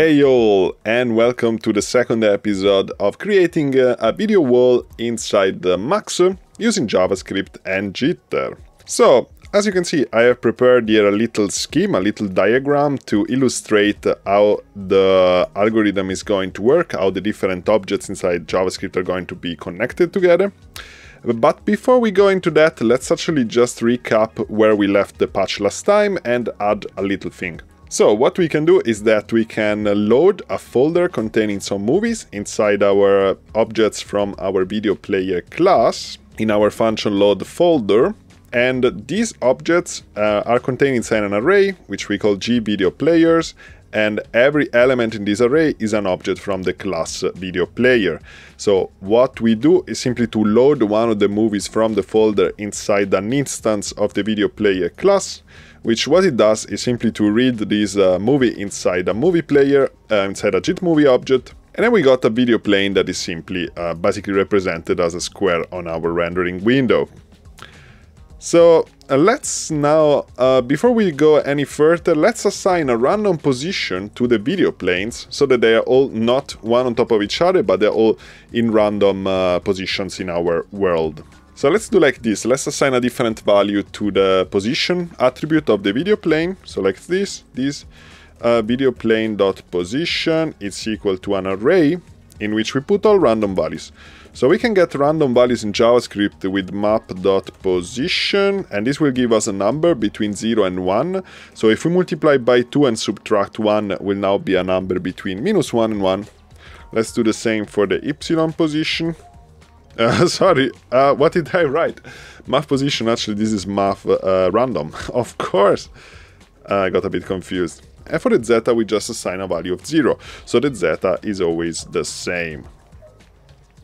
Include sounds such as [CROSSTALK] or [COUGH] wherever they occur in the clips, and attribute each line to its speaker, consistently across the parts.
Speaker 1: Hey y'all, and welcome to the second episode of creating a, video wall inside the Max using JavaScript and Jitter. So, as you can see, I have prepared here a little scheme, a little diagram to illustrate how the algorithm is going to work, how the different objects inside JavaScript are going to be connected together. But before we go into that, let's actually just recap where we left the patch last time and add a little thing. So what we can do is that we can load a folder containing some movies inside our objects from our video player class in our function load folder. And these objects uh, are contained inside an array, which we call gVideoPlayers, and every element in this array is an object from the class video player. So what we do is simply to load one of the movies from the folder inside an instance of the video player class, which what it does is simply to read this uh, movie inside a movie player, uh, inside a JIT movie object, and then we got a video plane that is simply uh, basically represented as a square on our rendering window. So uh, let's now, uh, before we go any further, let's assign a random position to the video planes so that they are all not one on top of each other, but they're all in random uh, positions in our world. So let's do like this. Let's assign a different value to the position attribute of the video plane. So like this, this uh, video plane dot position is equal to an array in which we put all random values. So we can get random values in JavaScript with Math.position, and this will give us a number between 0 and 1. So if we multiply by 2 and subtract 1, will now be a number between minus 1 and 1. Let's do the same for the y position. [LAUGHS] Uh, sorry, uh, what did I write? Math position, actually this is math uh, random, [LAUGHS] of course. I got a bit confused. And for the zeta we just assign a value of 0, so the zeta is always the same.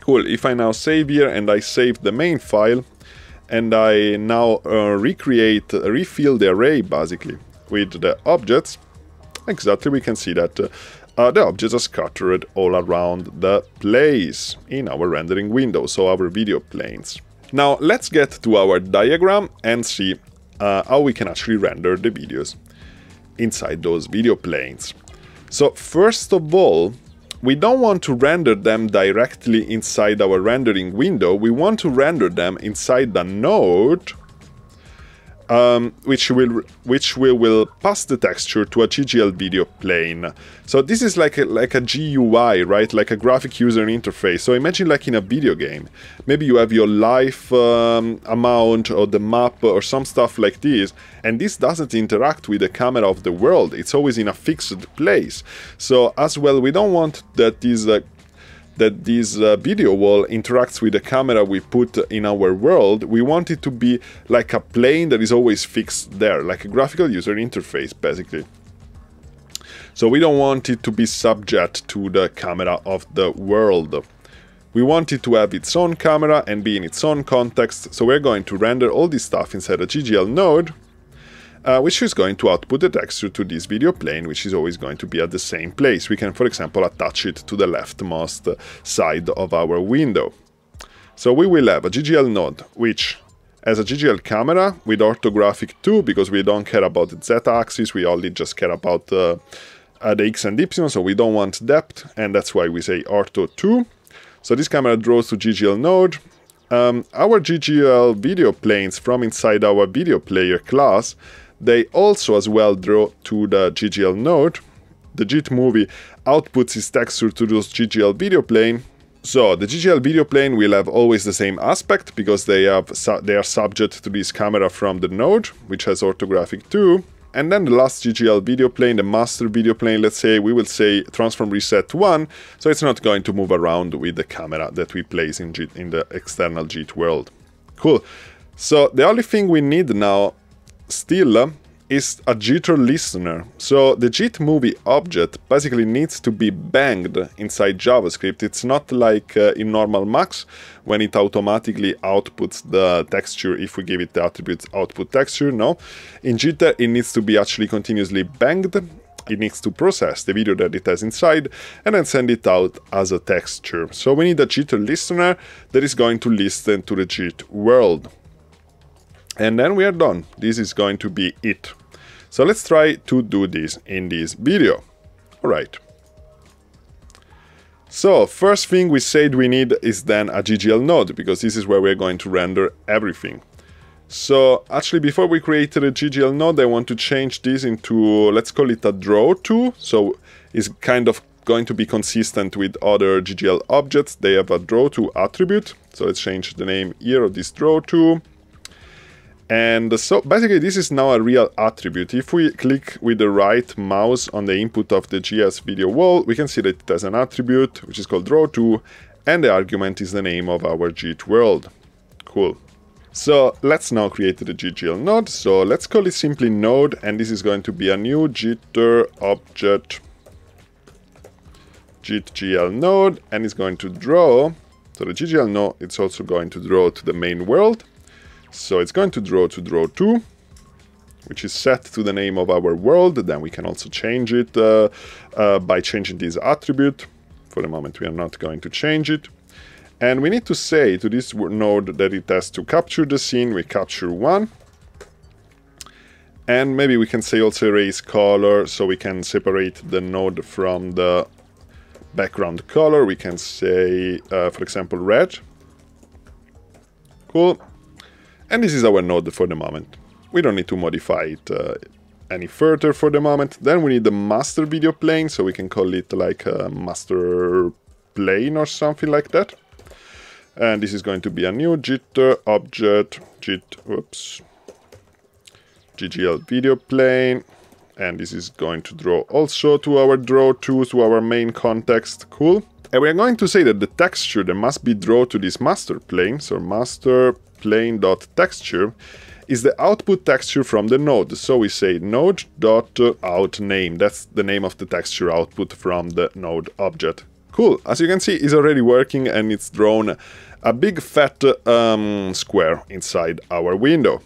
Speaker 1: Cool, if I now save here and I save the main file, and I now uh, recreate, refill the array basically with the objects, exactly we can see that uh, the objects are scattered all around the place in our rendering window, so our video planes. Now let's get to our diagram and see uh, how we can actually render the videos inside those video planes. So first of all, we don't want to render them directly inside our rendering window, we want to render them inside the node um, which will which we will pass the texture to a GGL video plane. So this is like a, like a GUI, right? Like a graphic user interface. So imagine like in a video game. Maybe you have your life um, amount or the map or some stuff like this, and this doesn't interact with the camera of the world. It's always in a fixed place. So as well, we don't want that this uh, that this uh, video wall interacts with the camera we put in our world, we want it to be like a plane that is always fixed there, like a graphical user interface, basically. So we don't want it to be subject to the camera of the world. We want it to have its own camera and be in its own context, so we're going to render all this stuff inside a GGL node, uh, which is going to output the texture to this video plane, which is always going to be at the same place. We can, for example, attach it to the leftmost side of our window. So we will have a GGL node, which has a GGL camera with orthographic 2, because we don't care about the z-axis, we only just care about uh, the x and y, so we don't want depth, and that's why we say ortho 2. So this camera draws to GGL node. Um, our GGL video planes from inside our video player class they also as well draw to the GGL node. The JIT movie outputs its texture to those GGL video plane. So the GGL video plane will have always the same aspect because they have they are subject to this camera from the node, which has orthographic 2. And then the last GGL video plane, the master video plane, let's say, we will say transform reset 1, so it's not going to move around with the camera that we place in, JIT, in the external JIT world. Cool. So the only thing we need now still is a jitter listener. So the JIT movie object basically needs to be banged inside JavaScript. It's not like uh, in normal Max when it automatically outputs the texture if we give it the attribute output texture. No, in Jitter it needs to be actually continuously banged. It needs to process the video that it has inside and then send it out as a texture. So we need a jitter listener that is going to listen to the JIT world. And then we are done. This is going to be it. So let's try to do this in this video. Alright, So first thing we said we need is then a GGL node, because this is where we're going to render everything. So actually before we created a GGL node, I want to change this into, let's call it a draw to. So it's kind of going to be consistent with other GGL objects. They have a draw to attribute. So let's change the name here of this draw to. And so basically this is now a real attribute. If we click with the right mouse on the input of the JS video wall, we can see that it has an attribute, which is called draw2, and the argument is the name of our JIT world. Cool. So let's now create the GGL node. So let's call it simply node, and this is going to be a new jitter object JIT-GL node, and it's going to draw. So the GGL node, it's also going to draw to the main world. So it's going to draw to draw 2, which is set to the name of our world. Then we can also change it uh, uh, by changing this attribute. For the moment, we are not going to change it. And we need to say to this node that it has to capture the scene. We capture 1. And maybe we can say also erase color, so we can separate the node from the background color. We can say, uh, for example, red. Cool. And this is our node for the moment. We don't need to modify it uh, any further for the moment. Then we need the master video plane, so we can call it like a master plane or something like that. And this is going to be a new jitter object, jit, whoops, GGL video plane. And this is going to draw also to our draw to, to our main context, cool. And we are going to say that the texture that must be drawn to this master plane, so master plane.texture is the output texture from the node. So we say node.outName. That's the name of the texture output from the node object. Cool. As you can see, it's already working and it's drawn a big fat um, square inside our window.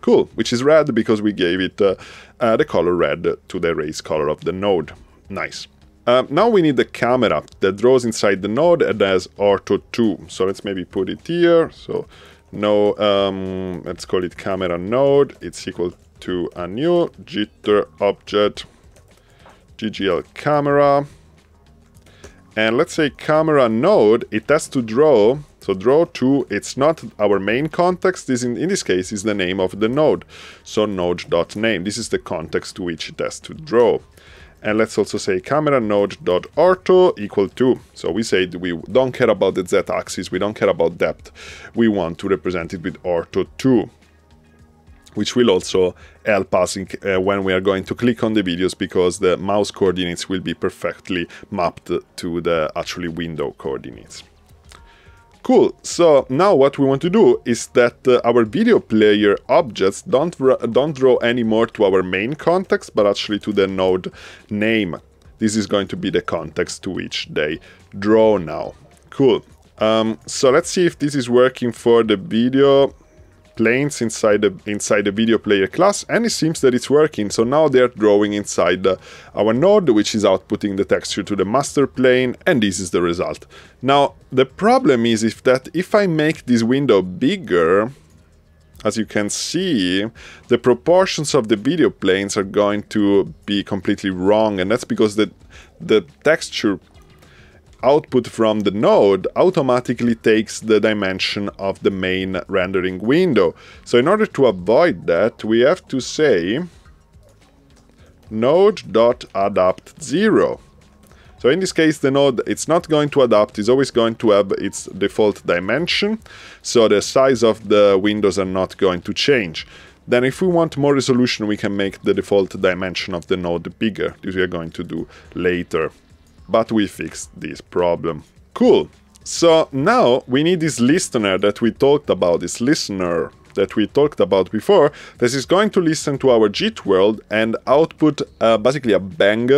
Speaker 1: Cool, which is red because we gave it uh, uh, the color red to the erase color of the node. Nice. Um, now we need the camera that draws inside the node and has ortho 2. So let's maybe put it here. So no, um, let's call it camera node. It's equal to a new jitter object ggl camera. And let's say camera node, it has to draw. So draw to, it's not our main context. This in, in this case is the name of the node. So node.name. This is the context to which it has to draw. And let's also say camera node.ortho equal to. So we say we don't care about the z-axis, we don't care about depth. We want to represent it with ortho 2 which will also help us in, uh, when we are going to click on the videos because the mouse coordinates will be perfectly mapped to the actually window coordinates. Cool, so now what we want to do is that uh, our video player objects don't, don't draw anymore to our main context, but actually to the node name. This is going to be the context to which they draw now. Cool. Um, so let's see if this is working for the video planes inside the inside the video player class and it seems that it's working. So now they're drawing inside uh, our node which is outputting the texture to the master plane and this is the result. Now the problem is if that if I make this window bigger as you can see, the proportions of the video planes are going to be completely wrong, and that's because the, the texture output from the node automatically takes the dimension of the main rendering window. So in order to avoid that, we have to say node.adapt0. So in this case, the node, it's not going to adapt, it's always going to have its default dimension, so the size of the windows are not going to change. Then if we want more resolution, we can make the default dimension of the node bigger. This we are going to do later but we fixed this problem. Cool. So now we need this listener that we talked about, this listener that we talked about before, that is going to listen to our JIT world and output uh, basically a bang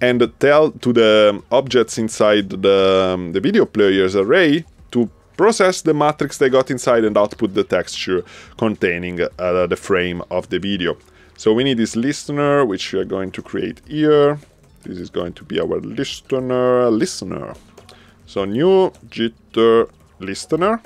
Speaker 1: and tell to the objects inside the, um, the video player's array to process the matrix they got inside and output the texture containing uh, the frame of the video. So we need this listener, which we are going to create here. This is going to be our listener listener. So new jitter listener.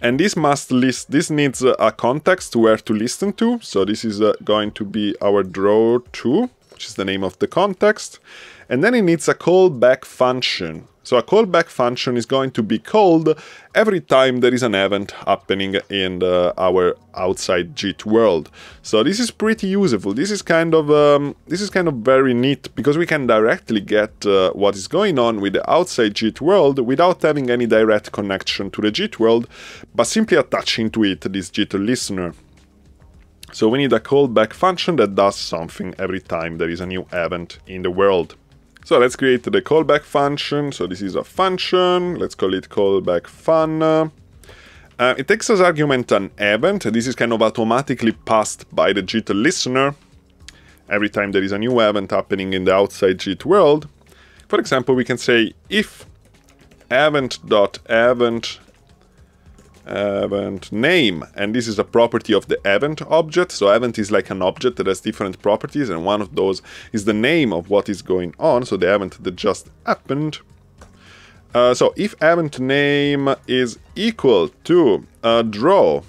Speaker 1: And this must list, this needs a context where to listen to. So this is uh, going to be our draw to, which is the name of the context. and then it needs a callback function. So a callback function is going to be called every time there is an event happening in the, our outside JIT world. So this is pretty useful. This is kind of um, this is kind of very neat because we can directly get uh, what is going on with the outside JIT world without having any direct connection to the JIT world, but simply attaching to it this JIT listener. So we need a callback function that does something every time there is a new event in the world. So let's create the callback function. So this is a function. Let's call it callback fun. Uh, it takes as argument an event. This is kind of automatically passed by the JIT listener every time there is a new event happening in the outside JIT world. For example, we can say if event.event event name. And this is a property of the event object. So event is like an object that has different properties. And one of those is the name of what is going on. So the event that just happened. Uh, so if event name is equal to uh, draw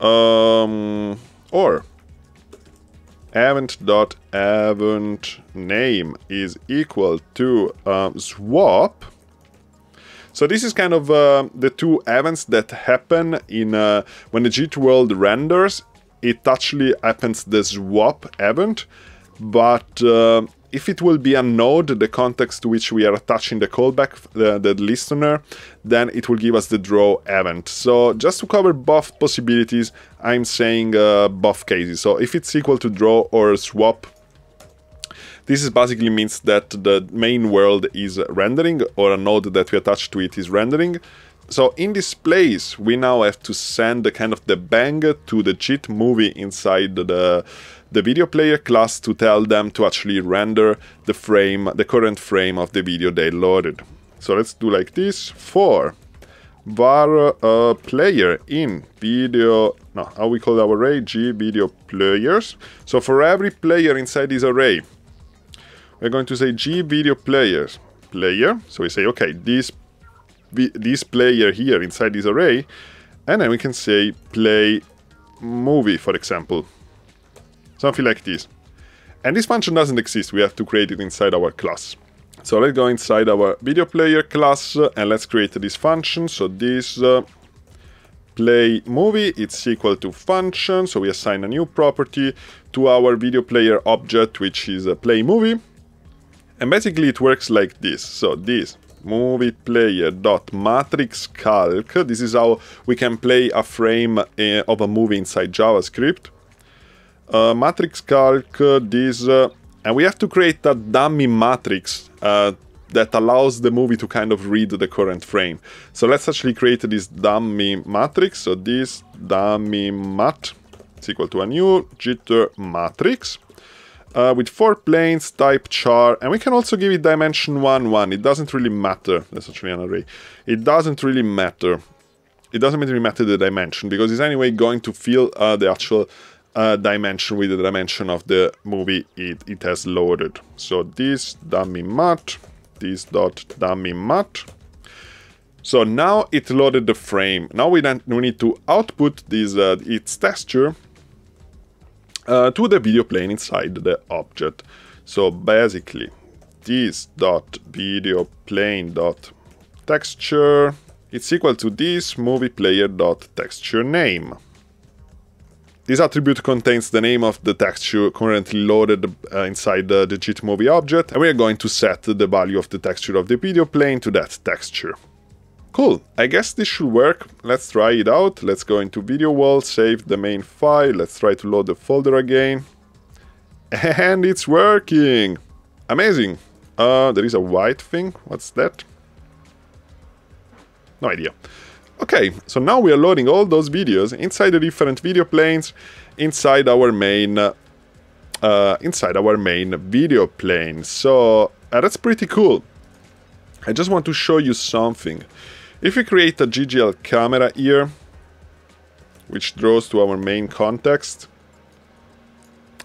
Speaker 1: um, or event dot event name is equal to uh, swap so this is kind of uh, the two events that happen in uh, when the JIT world renders. It actually happens the swap event, but uh, if it will be a node, the context to which we are attaching the callback, the, the listener, then it will give us the draw event. So just to cover both possibilities, I'm saying uh, both cases. So if it's equal to draw or swap, this basically means that the main world is rendering or a node that we attach to it is rendering. So in this place, we now have to send the kind of the bang to the JIT movie inside the, the video player class to tell them to actually render the frame, the current frame of the video they loaded. So let's do like this for var uh, player in video, no, how we call our array, g video players. So for every player inside this array, we're going to say g video players player. So we say, okay, this this player here inside this array, and then we can say play movie, for example. Something like this. And this function doesn't exist, we have to create it inside our class. So let's go inside our video player class uh, and let's create this function. So this uh, play movie, it's equal to function, so we assign a new property to our video player object, which is a play movie. And basically it works like this. So this movie player dot matrix calc. This is how we can play a frame uh, of a movie inside JavaScript. Uh, matrix calc this, uh, and we have to create a dummy matrix uh, that allows the movie to kind of read the current frame. So let's actually create this dummy matrix. So this dummy mat is equal to a new jitter matrix uh, with four planes, type char, and we can also give it dimension 1, 1. It doesn't really matter. That's actually an array. It doesn't really matter. It doesn't really matter the dimension, because it's anyway going to fill uh, the actual uh, dimension with the dimension of the movie it, it has loaded. So this dummy mat, this dot dummy mat. So now it loaded the frame. Now we, we need to output this uh, its texture uh, to the video plane inside the object. So basically, this dot video plane dot texture it's equal to this movie player dot texture name. This attribute contains the name of the texture currently loaded uh, inside the, the JIT movie object, and we are going to set the value of the texture of the video plane to that texture. Cool, I guess this should work. Let's try it out. Let's go into video wall, save the main file. Let's try to load the folder again. And it's working! Amazing! Uh, there is a white thing. What's that? No idea. Okay, so now we are loading all those videos inside the different video planes inside our main uh, inside our main video plane. So uh, that's pretty cool. I just want to show you something. If we create a GGL camera here, which draws to our main context,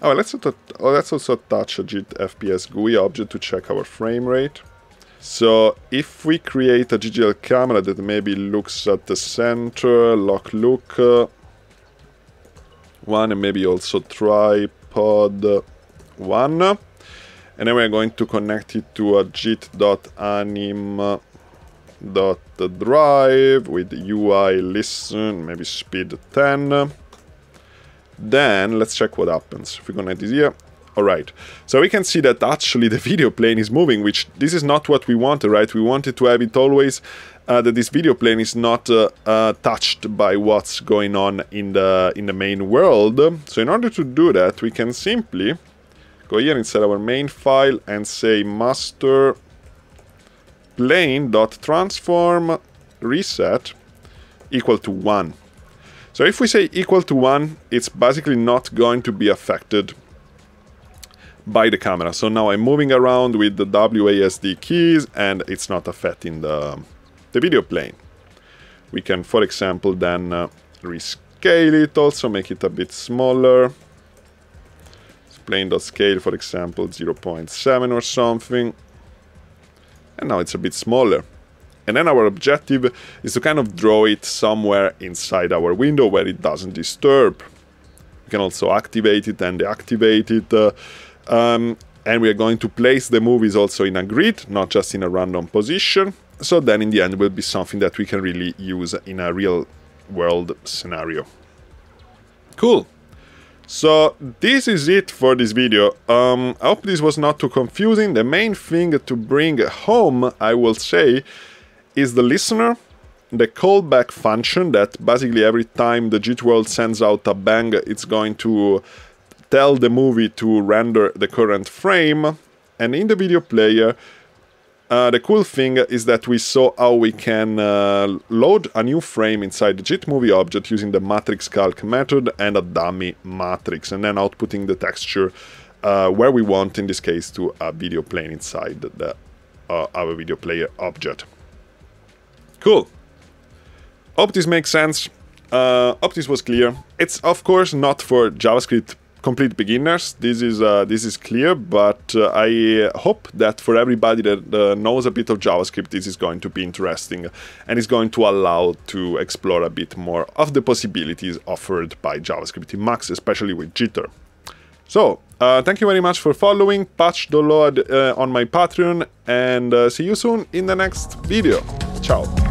Speaker 1: oh, let's, oh, let's also attach a JIT FPS GUI object to check our frame rate. So if we create a GGL camera that maybe looks at the center, lock look, uh, one and maybe also tripod, one. And then we're going to connect it to a jit.anim dot drive with UI listen, maybe speed 10. Then let's check what happens. If we connect this here, all right. So we can see that actually the video plane is moving, which this is not what we wanted, right? We wanted to have it always uh, that this video plane is not uh, uh, touched by what's going on in the in the main world. So in order to do that, we can simply go here inside our main file and say master plane.transform reset equal to 1. So if we say equal to 1, it's basically not going to be affected by the camera. So now I'm moving around with the WASD keys and it's not affecting the, the video plane. We can, for example, then uh, rescale it, also make it a bit smaller. Plane.scale, for example, 0.7 or something. And now it's a bit smaller. And then our objective is to kind of draw it somewhere inside our window where it doesn't disturb. We can also activate it and deactivate it. Uh, um, and we are going to place the movies also in a grid, not just in a random position. So then in the end will be something that we can really use in a real world scenario. Cool. So this is it for this video. Um, I hope this was not too confusing. The main thing to bring home, I will say, is the listener, the callback function that basically every time the JIT world sends out a bang, it's going to tell the movie to render the current frame. And in the video player, uh, the cool thing is that we saw how we can uh, load a new frame inside the JIT movie object using the matrix calc method and a dummy matrix, and then outputting the texture uh, where we want, in this case, to a video plane inside the, uh, our video player object. Cool. Hope this makes sense. Uh, hope this was clear. It's of course not for JavaScript complete beginners. This is uh, this is clear, but uh, I hope that for everybody that uh, knows a bit of JavaScript, this is going to be interesting and is going to allow to explore a bit more of the possibilities offered by JavaScript in Max, especially with Jitter. So, uh, thank you very much for following, patch download uh, on my Patreon, and uh, see you soon in the next video. Ciao!